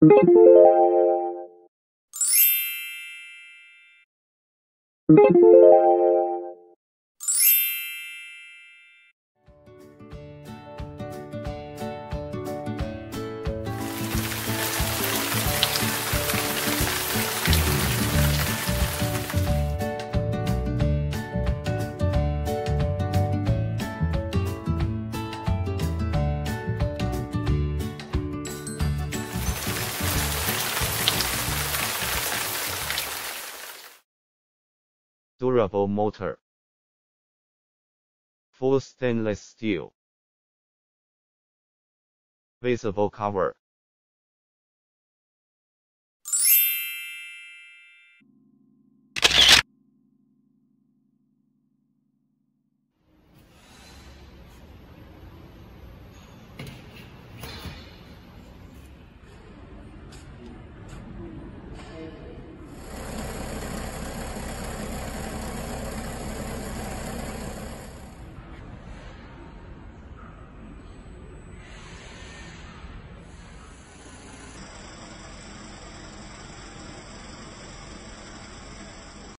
Thank you. Durable motor. Full stainless steel. Visible cover.